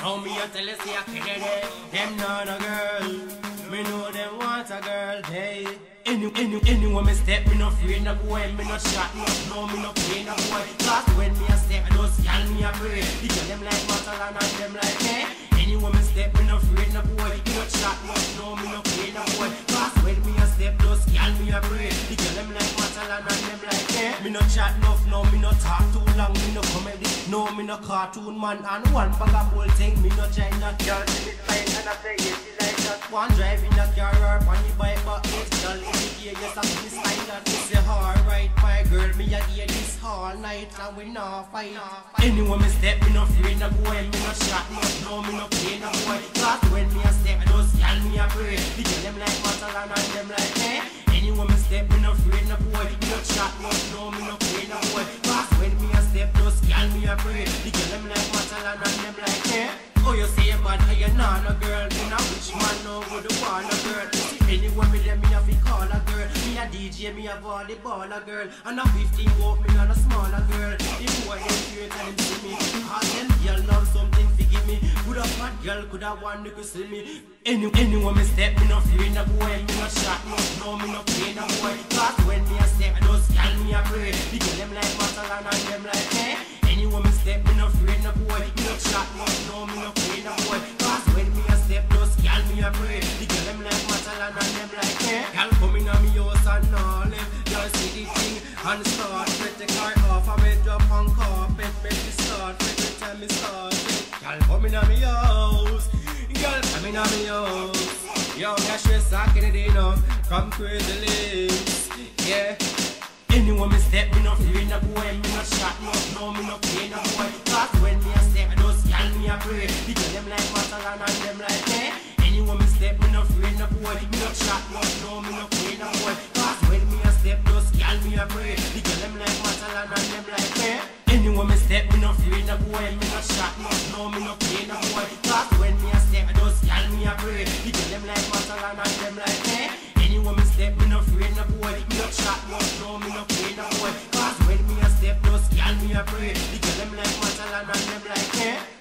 Now me a tell you say I can't Them not a girl. Me know them want a girl. Hey. Any, any, anyone me step, me no afraid no boy, me no shot, no, no, me no play no boy. Cause when me a step, I just gal me a pray. The girl them like Matalan and them like me. Anyone me step, me no afraid no boy. Me no shot, no, no, me no play no boy. Cause when me a step, just gal me a pray. The girl them like Matalan and them like me. Me no chat enough, no, me no talk No, me no cartoon man, and one bag of bull thing, me no China. Girl, see me fine, and I say yes, she like that. One driving a car or on the bike, but it's girl in the gear, yes, I'm this that me say alright, my girl, me a hear this all night, and we no fight. Anyone me step, me no fear no boy, me no shot, no, no, me no play no boy. Cause when me a me. Oh, you say bad, how you not no girl? Then a which man no good want a girl? Anyone me there, me have to call a girl. Me a DJ, me a volleyball a girl. And a 15 walk me on a smaller girl. The boy them cute and them see me. All them girl love something to give me. Good a fat girl, could have one to go see me. Any, anyone me step, me no fear no boy. Me no shot, no, no, me no shot, no, no, me no play no boy. Cause when me a step, just gal me a pray. The girl them like Matalan and them like me. Gal come in a me house and all live. Y'all see the thing and start. Let the car off and me drop on carpet. Make me start every time me start. Gal come in a me house. Gal come in a me house. Yo, me a stress talking it enough. Come crazy lips. Yeah. Anyone me step, me no fear no boy, me no shot, no, no, me no play no boy. Cause me. The girl them like Matalan and them like me. Anyone me step, me no fear no boy, me no shot, no, no, me no play no boy. Cause when me a step, just gal me a pray. Girl them like Matalan and them like me. Anyone me step, me no fear no boy, me no shot, no, no, me no play no boy. Cause when me a step, just gal me a pray. Girl them like and them like me. Me step, me no no boy, me no shot, no, no, me no no boy. Cause when me a step, me a pray. Girl them like and them like